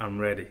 I'm ready.